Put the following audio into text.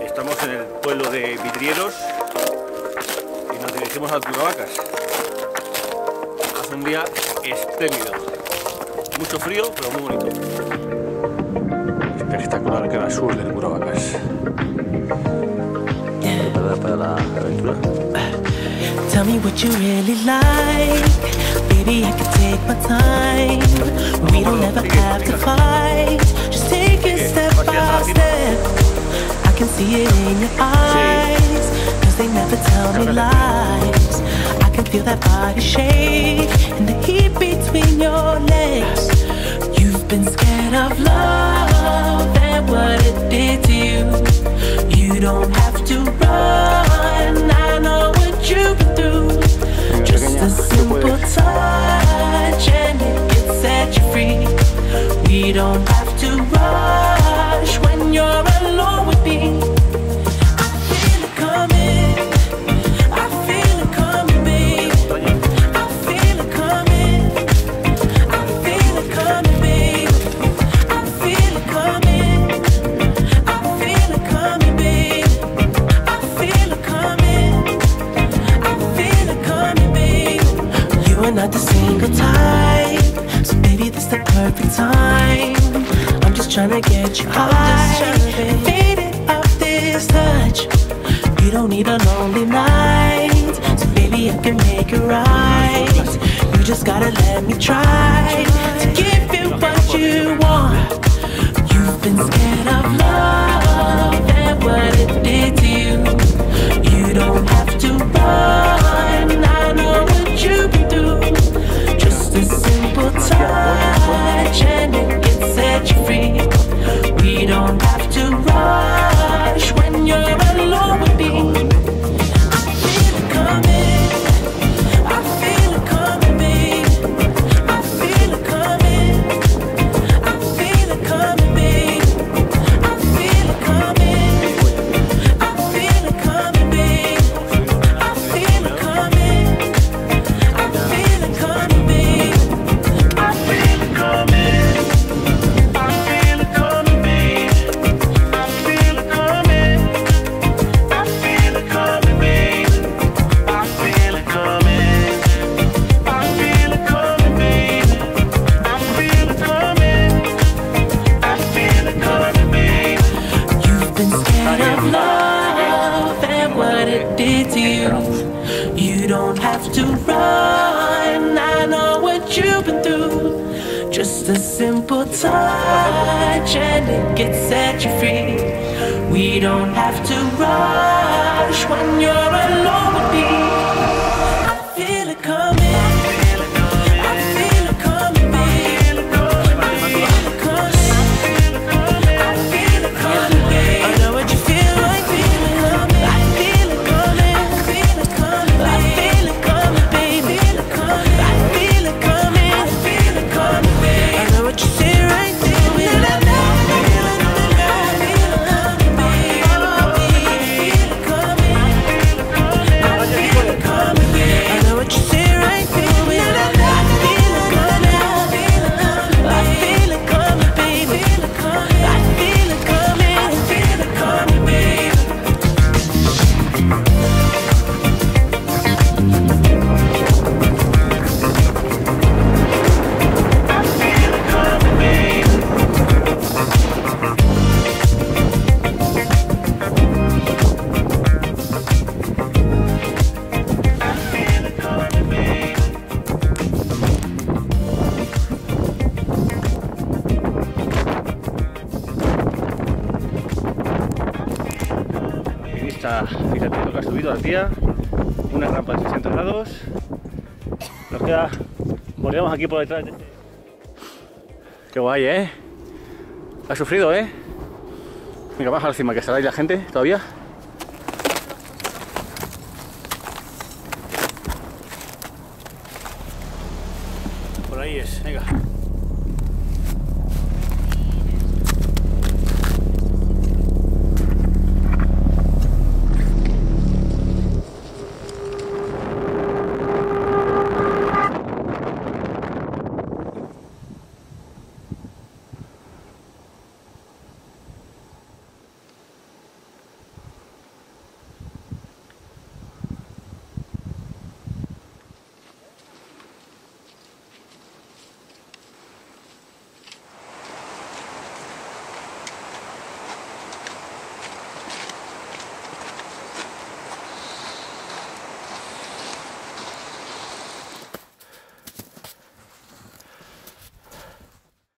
Estamos en el pueblo de Vidrieros y nos dirigimos a Curravacas. Hace un día espléndido. Mucho frío, pero muy bonito. Espectacular que va sur del Curravacas. ¿Preparada para la aventura? Tell me what you really like. Baby, I can take my time. We don't ever have to fight. Just take it step by step. I can see it in your eyes. Cause they never tell me lies. I can feel that body shake and the heat not the single type, so baby, this the perfect time. I'm just tryna get you high, faded off this touch. You don't need a lonely night, so baby, I can make it right. You just gotta let me try to give you what you want. got one foot in it did to you. You don't have to run. I know what you've been through. Just a simple touch and it can set you free. We don't have to rush when you're Fíjate lo que ha subido al día. Una rampa de 60 grados. Nos queda. Volvemos aquí por detrás. Qué guay, ¿eh? Ha sufrido, ¿eh? Venga, baja encima, que estará ahí la gente todavía. Por ahí es, venga.